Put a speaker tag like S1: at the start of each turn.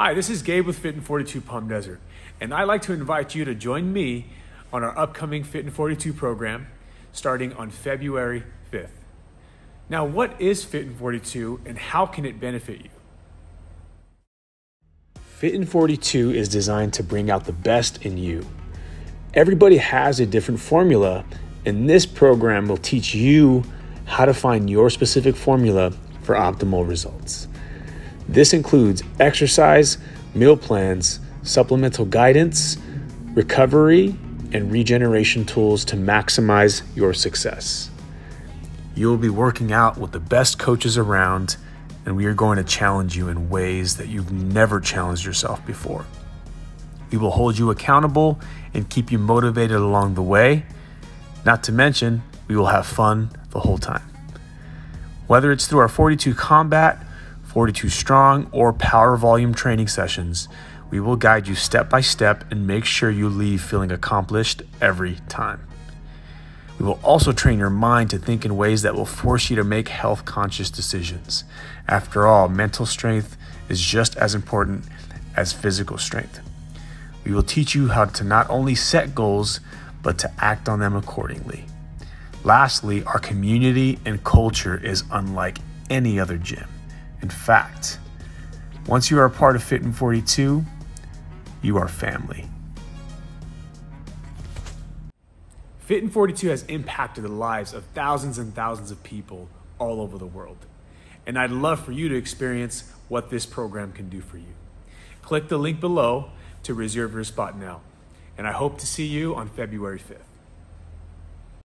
S1: Hi, this is Gabe with Fit in 42 Palm Desert, and I'd like to invite you to join me on our upcoming Fit in 42 program starting on February 5th. Now, what is Fit in 42 and how can it benefit you?
S2: Fit in 42 is designed to bring out the best in you. Everybody has a different formula, and this program will teach you how to find your specific formula for optimal results. This includes exercise, meal plans, supplemental guidance, recovery, and regeneration tools to maximize your success. You will be working out with the best coaches around, and we are going to challenge you in ways that you've never challenged yourself before. We will hold you accountable and keep you motivated along the way. Not to mention, we will have fun the whole time. Whether it's through our 42 combat, 42 strong, or power volume training sessions, we will guide you step by step and make sure you leave feeling accomplished every time. We will also train your mind to think in ways that will force you to make health conscious decisions. After all, mental strength is just as important as physical strength. We will teach you how to not only set goals, but to act on them accordingly. Lastly, our community and culture is unlike any other gym. In fact, once you are a part of Fit in 42, you are family.
S1: Fit in 42 has impacted the lives of thousands and thousands of people all over the world. And I'd love for you to experience what this program can do for you. Click the link below to reserve your spot now. And I hope to see you on February 5th.